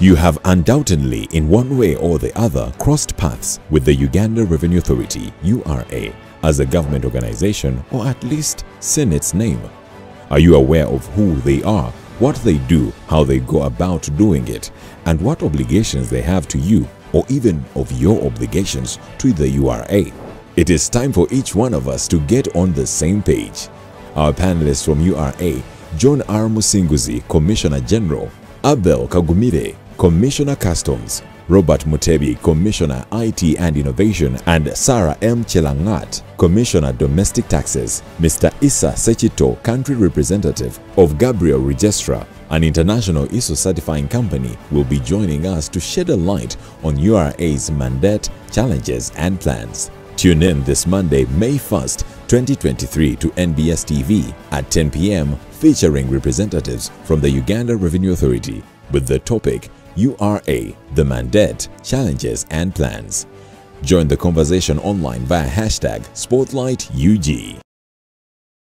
You have undoubtedly, in one way or the other, crossed paths with the Uganda Revenue Authority URA as a government organization or at least seen its name. Are you aware of who they are, what they do, how they go about doing it, and what obligations they have to you or even of your obligations to the URA? It is time for each one of us to get on the same page. Our panelists from URA, John R. Musinguzi, Commissioner General, Abel Kagumire, Commissioner Customs, Robert Mutebi, Commissioner IT and Innovation, and Sarah M. Chelangat, Commissioner Domestic Taxes, Mr. Issa Sechito, Country Representative of Gabriel Registra, an international ISO certifying company, will be joining us to shed a light on URA's mandate, challenges, and plans. Tune in this Monday, May 1st, 2023 to NBS TV at 10 p.m. featuring representatives from the Uganda Revenue Authority with the topic URA, the mandate, challenges and plans. Join the conversation online via hashtag SpotlightUG.